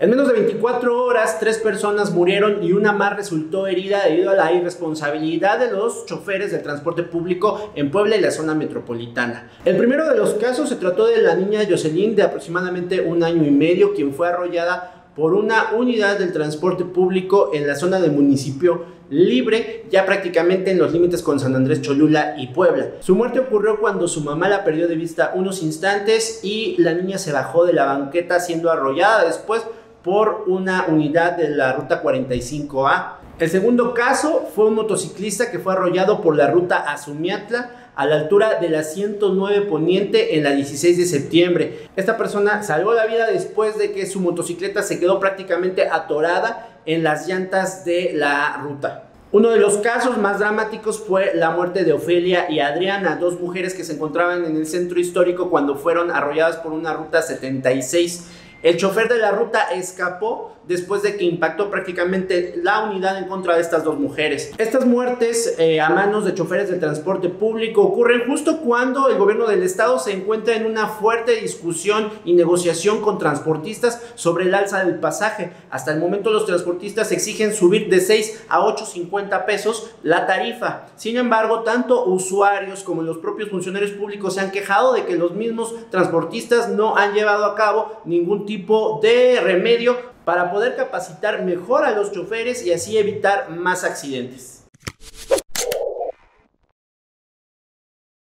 En menos de 24 horas, tres personas murieron y una más resultó herida debido a la irresponsabilidad de los choferes del transporte público en Puebla y la zona metropolitana. El primero de los casos se trató de la niña Jocelyn de aproximadamente un año y medio, quien fue arrollada por una unidad del transporte público en la zona del municipio libre, ya prácticamente en los límites con San Andrés Cholula y Puebla. Su muerte ocurrió cuando su mamá la perdió de vista unos instantes y la niña se bajó de la banqueta siendo arrollada después por una unidad de la ruta 45A. El segundo caso fue un motociclista que fue arrollado por la ruta Azumiatla a la altura de la 109 Poniente en la 16 de septiembre. Esta persona salvó la vida después de que su motocicleta se quedó prácticamente atorada en las llantas de la ruta. Uno de los casos más dramáticos fue la muerte de Ofelia y Adriana, dos mujeres que se encontraban en el centro histórico cuando fueron arrolladas por una ruta 76 el chofer de la ruta escapó después de que impactó prácticamente la unidad en contra de estas dos mujeres. Estas muertes eh, a manos de choferes del transporte público ocurren justo cuando el gobierno del estado se encuentra en una fuerte discusión y negociación con transportistas sobre el alza del pasaje. Hasta el momento los transportistas exigen subir de 6 a 8.50 pesos la tarifa. Sin embargo, tanto usuarios como los propios funcionarios públicos se han quejado de que los mismos transportistas no han llevado a cabo ningún de remedio para poder capacitar mejor a los choferes y así evitar más accidentes.